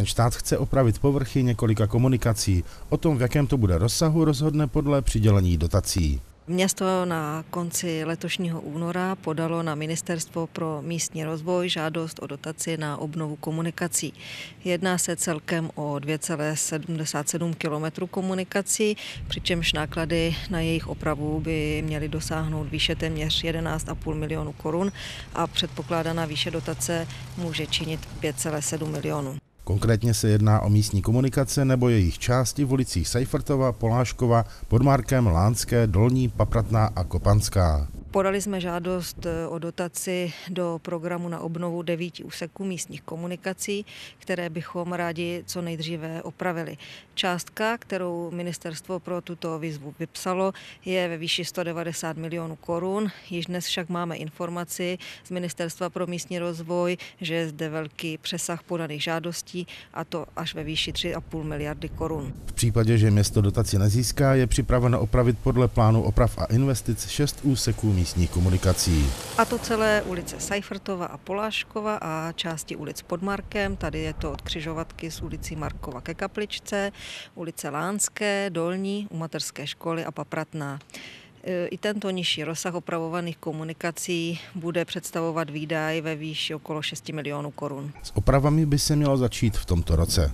Frenštát chce opravit povrchy několika komunikací. O tom, v jakém to bude rozsahu, rozhodne podle přidělení dotací. Město na konci letošního února podalo na Ministerstvo pro místní rozvoj žádost o dotaci na obnovu komunikací. Jedná se celkem o 2,77 km komunikací, přičemž náklady na jejich opravu by měly dosáhnout výše téměř 11,5 milionu korun a předpokládaná výše dotace může činit 5,7 milionů. Konkrétně se jedná o místní komunikace nebo jejich části v ulicích Sejfertova, Poláškova, Podmarkem, Lánské, Dolní, Papratná a Kopanská. Podali jsme žádost eh, o dotaci do programu na obnovu devíti úseků místních komunikací, které bychom rádi co nejdříve opravili. Částka, kterou ministerstvo pro tuto výzvu vypsalo, je ve výši 190 milionů korun. Již dnes však máme informaci z Ministerstva pro místní rozvoj, že je zde velký přesah podaných žádostí a to až ve výši 3,5 miliardy korun. V případě, že město dotaci nezíská, je připraveno opravit podle plánu oprav a investic šest úseků místních komunikací. A to celé ulice Seifertova a Poláškova a části ulic pod Markem. Tady je to od křižovatky s ulicí Markova ke Kapličce, ulice Lánské, Dolní, u mateřské školy a Papratná. E, I tento nižší rozsah opravovaných komunikací bude představovat výdaj ve výši okolo 6 milionů korun. S opravami by se mělo začít v tomto roce.